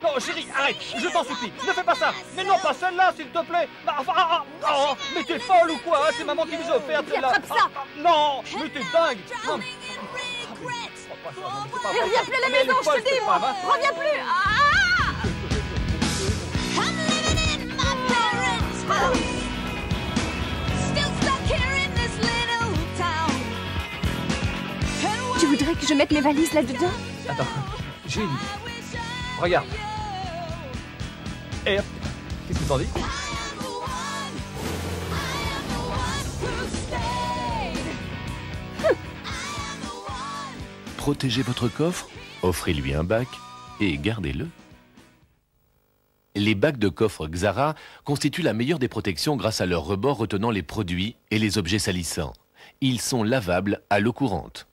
Non, chérie, arrête. Je t'en supplie. Ne fais pas ça. Mais non, pas celle-là, s'il te plaît. Bah, Enfin, ah, ah, oh, mais t'es folle ou quoi C'est maman qui nous a offert celle-là. Ah, ah, Non Mais t'es dingue. Non, Mais reviens plus à la maison, je te dis, moi. Reviens plus. Ah town. And Tu voudrais que je mette mes valises là-dedans? Attends, j'ai une. Regarde. Et. Qu'est-ce que t'en dis. Protégez votre coffre, offrez-lui un bac et gardez-le. Les bacs de coffre Xara constituent la meilleure des protections grâce à leur rebord retenant les produits et les objets salissants. Ils sont lavables à l'eau courante.